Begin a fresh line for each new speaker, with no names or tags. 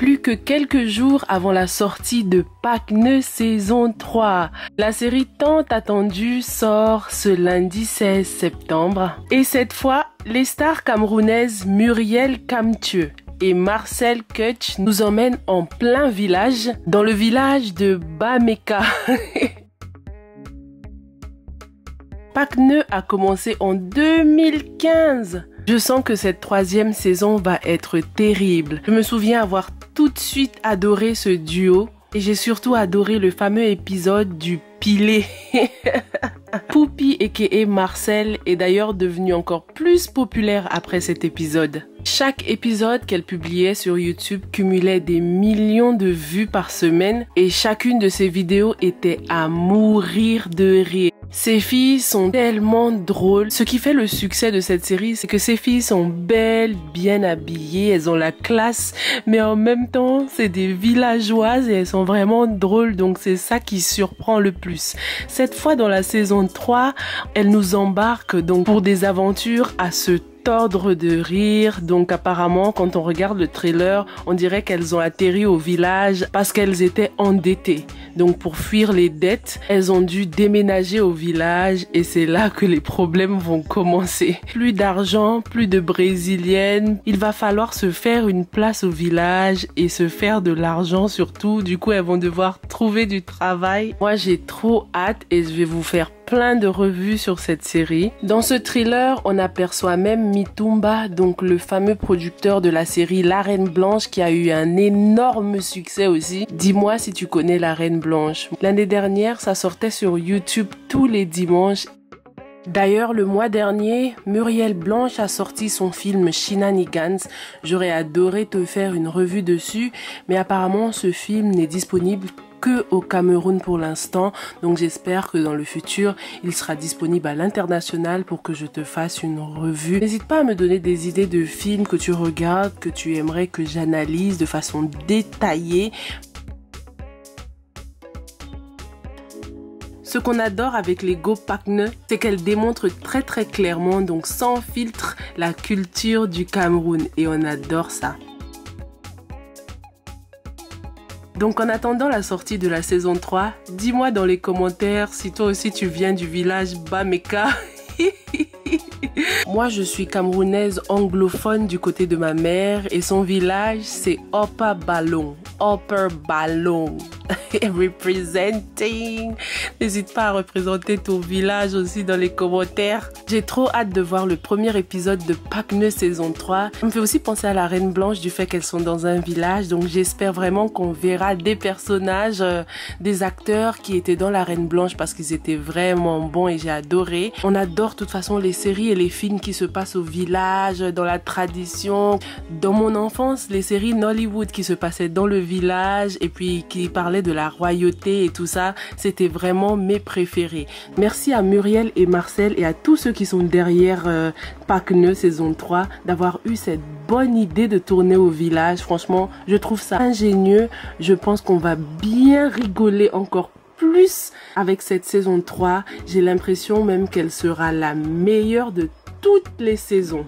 que quelques jours avant la sortie de Pacne saison 3. La série tant attendue sort ce lundi 16 septembre. Et cette fois, les stars camerounaises Muriel Kamtieu et Marcel Kutch nous emmènent en plein village, dans le village de Bameka. Pacne a commencé en 2015. Je sens que cette troisième saison va être terrible. Je me souviens avoir tout de suite adoré ce duo et j'ai surtout adoré le fameux épisode du pilé. Poupie et Marcel est d'ailleurs devenu encore plus populaire après cet épisode. Chaque épisode qu'elle publiait sur YouTube cumulait des millions de vues par semaine et chacune de ses vidéos était à mourir de rire. Ces filles sont tellement drôles. Ce qui fait le succès de cette série, c'est que ces filles sont belles, bien habillées, elles ont la classe, mais en même temps, c'est des villageoises et elles sont vraiment drôles, donc c'est ça qui surprend le plus. Cette fois, dans la saison 3, elles nous embarquent donc pour des aventures à ce tordre de rire. Donc apparemment, quand on regarde le trailer, on dirait qu'elles ont atterri au village parce qu'elles étaient endettées. Donc pour fuir les dettes, elles ont dû déménager au village et c'est là que les problèmes vont commencer. Plus d'argent, plus de brésiliennes. Il va falloir se faire une place au village et se faire de l'argent surtout. Du coup, elles vont devoir trouver du travail. Moi, j'ai trop hâte et je vais vous faire plein de revues sur cette série. Dans ce thriller, on aperçoit même Mitumba, donc le fameux producteur de la série La Reine Blanche qui a eu un énorme succès aussi. Dis-moi si tu connais La Reine Blanche. L'année dernière, ça sortait sur YouTube tous les dimanches D'ailleurs, le mois dernier, Muriel Blanche a sorti son film Shinanigans. J'aurais adoré te faire une revue dessus, mais apparemment ce film n'est disponible au Cameroun pour l'instant. Donc j'espère que dans le futur, il sera disponible à l'international pour que je te fasse une revue. N'hésite pas à me donner des idées de films que tu regardes, que tu aimerais que j'analyse de façon détaillée. Ce qu'on adore avec les Go c'est qu'elle démontre très très clairement, donc sans filtre, la culture du Cameroun. Et on adore ça. Donc en attendant la sortie de la saison 3, dis-moi dans les commentaires si toi aussi tu viens du village Bameka. Moi, je suis camerounaise anglophone du côté de ma mère et son village, c'est Upper Ballon. Upper Ballon. Representing. N'hésite pas à représenter ton village aussi dans les commentaires. J'ai trop hâte de voir le premier épisode de Pacne saison 3. Ça me fait aussi penser à la Reine Blanche du fait qu'elles sont dans un village. Donc j'espère vraiment qu'on verra des personnages, euh, des acteurs qui étaient dans la Reine Blanche parce qu'ils étaient vraiment bons et j'ai adoré. On adore de toute façon les séries et les films qui se passent au village, dans la tradition. Dans mon enfance, les séries Nollywood qui se passaient dans le village et puis qui parlaient de la royauté et tout ça, c'était vraiment mes préférés. Merci à Muriel et Marcel et à tous ceux qui sont derrière euh, Pacne saison 3 d'avoir eu cette bonne idée de tourner au village. Franchement, je trouve ça ingénieux. Je pense qu'on va bien rigoler encore plus avec cette saison 3. J'ai l'impression même qu'elle sera la meilleure de toutes les saisons.